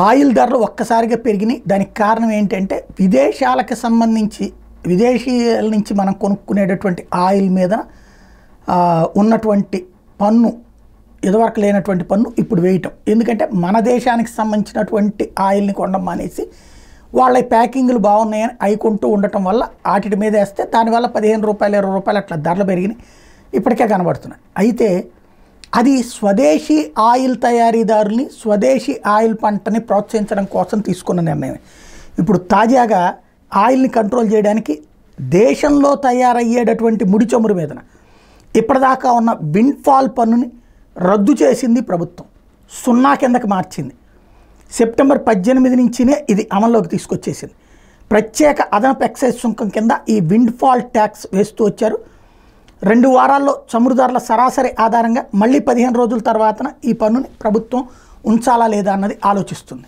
Oil ధరలు ఒక్కసారిగా పెరిగినాయి. దానికి కారణం ఏంటంటే విదేశాలకు సంబంధించి విదేశీయాల నుంచి మనం కొనుక్కునేటటువంటి ఆయిల్ మీద ఉన్నటువంటి పన్ను ఇదివరకు లేనటువంటి పన్ను ఇప్పుడు వేయటం. ఎందుకంటే మన దేశానికి సంబంధించినటువంటి ఆయిల్ని కొనడం మానేసి వాళ్ళ ప్యాకింగ్లు బాగున్నాయని అవి కొంటూ ఉండటం వల్ల వాటి మీద వేస్తే దానివల్ల పదిహేను రూపాయలు ఇరవై రూపాయలు అట్లా ధరలు పెరిగినాయి. ఇప్పటికే కనబడుతున్నాయి. అయితే అది స్వదేశీ ఆయిల్ తయారీదారుని స్వదేశీ ఆయిల్ పంటని ప్రోత్సహించడం కోసం తీసుకున్న నిర్ణయం ఇప్పుడు తాజాగా ఆయిల్ని కంట్రోల్ చేయడానికి దేశంలో తయారయ్యేటటువంటి ముడి చమురు మీదన ఇప్పటిదాకా ఉన్న విండ్ఫాల్ పన్నుని రద్దు చేసింది ప్రభుత్వం. సున్నా కిందకి మార్చింది. సెప్టెంబర్ పద్దెనిమిది నుంచినే ఇది అమల్లోకి తీసుకొచ్చేసింది. ప్రత్యేక అదనపు ఎక్సైజ్ సుంకం కింద ఈ విండ్ఫాల్ ట్యాక్స్ వేస్తూ వచ్చారు. రెండు వారాల్లో చమురు సరాసరి ఆధారంగా మళ్ళీ పదిహేను రోజుల తర్వాతన ఈ పన్నుని ప్రభుత్వం ఉంచాలా లేదా అన్నది ఆలోచిస్తుంది.